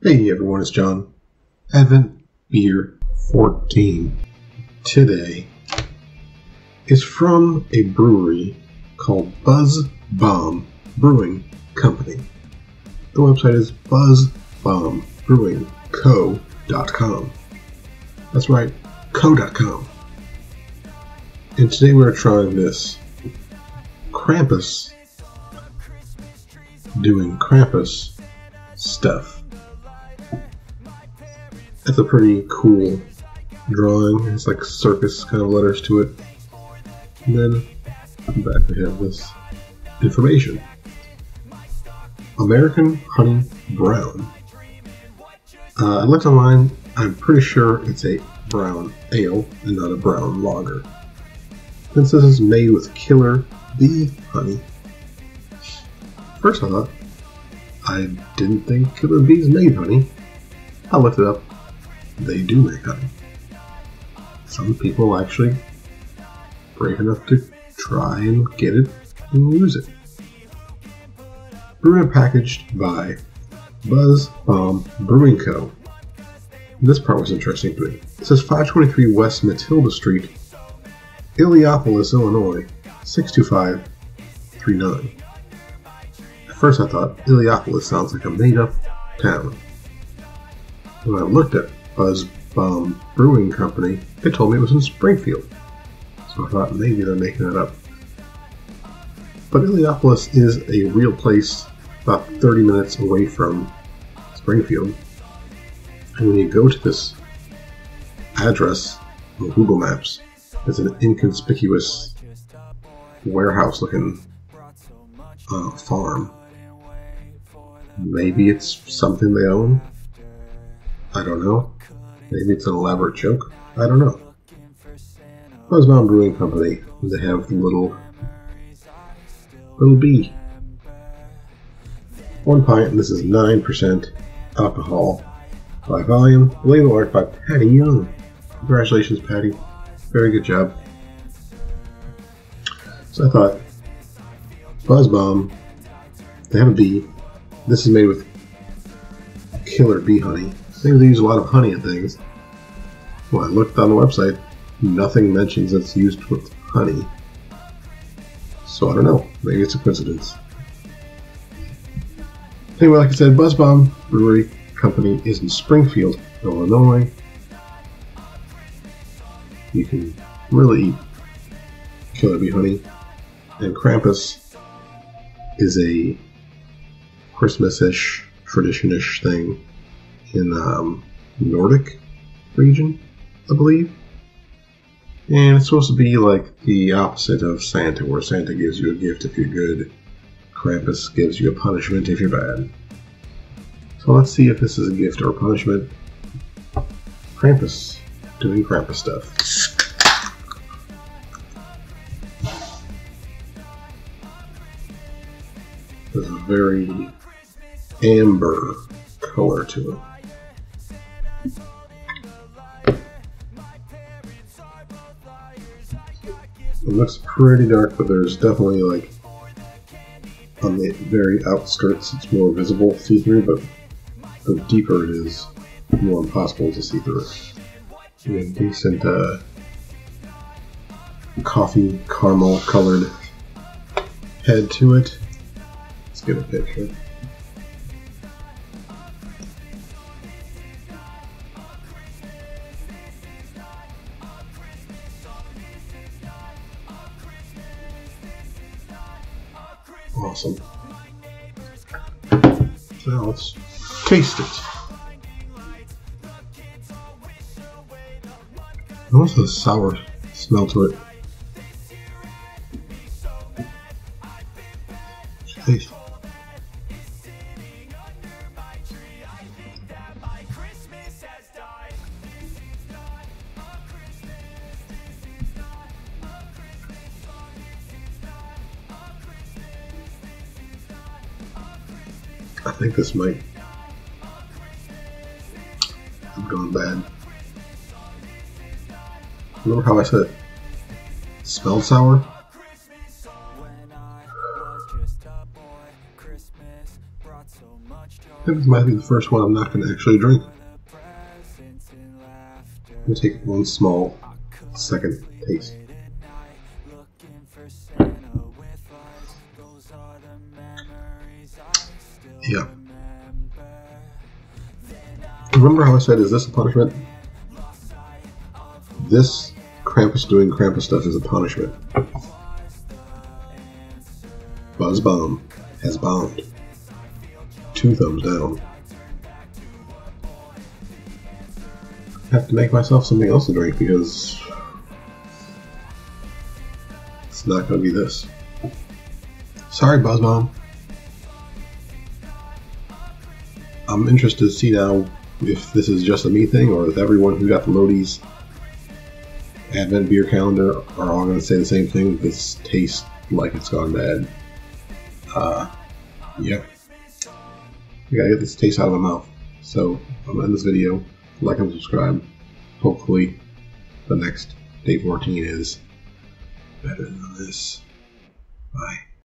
Hey everyone, it's John. Advent Beer 14 today is from a brewery called Buzz Bomb Brewing Company. The website is buzzbombbrewingco.com. That's right, co.com. And today we're trying this Krampus doing Krampus stuff. It's a pretty cool drawing. It's like circus kind of letters to it. And then back we have this information. American Honey Brown. Uh, I looked online. I'm pretty sure it's a brown ale and not a brown lager. Since this is made with killer bee honey. First I thought, I didn't think killer bees made honey. I looked it up. They do make honey. Some people actually brave enough to try and get it and use it. Brewed and packaged by Buzz Bomb Brewing Co. This part was interesting to me. It says 523 West Matilda Street, Illiopolis, Illinois, 62539. At first I thought Illiopolis sounds like a made up town. When I looked at Buzz Bomb Brewing Company, they told me it was in Springfield. So I thought maybe they're making it up. But Illiopolis is a real place about 30 minutes away from Springfield. And when you go to this address on Google Maps, it's an inconspicuous warehouse looking uh, farm. Maybe it's something they own. I don't know. Maybe it's an elaborate joke. I don't know. Buzz Bomb Brewing Company, they have the little little bee. One pint, and this is 9% alcohol by volume. Label art by Patty Young. Congratulations, Patty. Very good job. So I thought, Buzz Bomb, they have a bee. This is made with killer bee honey. They use a lot of honey in things. Well, I looked on the website, nothing mentions it's used with honey. So I don't know. Maybe it's a coincidence. Anyway, like I said, Buzz Bomb Brewery Company is in Springfield, Illinois. You can really eat killer bee honey. And Krampus is a Christmas-ish, tradition-ish thing in um, Nordic region, I believe. And it's supposed to be like the opposite of Santa, where Santa gives you a gift if you're good, Krampus gives you a punishment if you're bad. So let's see if this is a gift or a punishment. Krampus doing Krampus stuff. There's a very amber color to it. It looks pretty dark, but there's definitely like on the very outskirts it's more visible see through, but the deeper it is, the more impossible to see through. Decent uh, coffee caramel colored head to it. Let's get a picture. Awesome. So now let's taste it. What's a sour smell to it? I think this might have gone bad. Remember how I said it smelled sour? think this might be the first one I'm not going to actually drink. I'm going to take one small second taste. Yeah. Remember how I said, is this a punishment? This Krampus doing Krampus stuff is a punishment. Buzz Bomb has bombed. Two thumbs down. I have to make myself something else to drink because it's not going to be this. Sorry, Buzz Bomb. I'm interested to see now if this is just a me thing or if everyone who got the Aldi's Advent beer calendar are all going to say the same thing. This tastes like it's gone bad. Uh, yep. I gotta get this taste out of my mouth. So, I'm gonna end this video. Like and subscribe. Hopefully, the next day 14 is better than this. Bye.